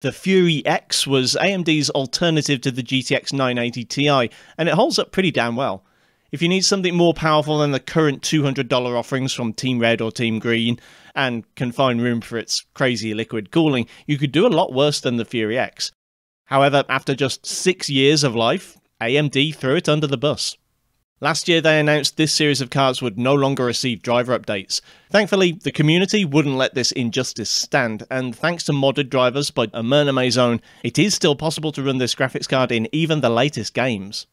The Fury X was AMD's alternative to the GTX 980 Ti, and it holds up pretty damn well. If you need something more powerful than the current $200 offerings from Team Red or Team Green, and can find room for its crazy liquid cooling, you could do a lot worse than the Fury X. However, after just six years of life, AMD threw it under the bus. Last year, they announced this series of cards would no longer receive driver updates. Thankfully, the community wouldn't let this injustice stand, and thanks to modded drivers by Amernime Zone, it is still possible to run this graphics card in even the latest games.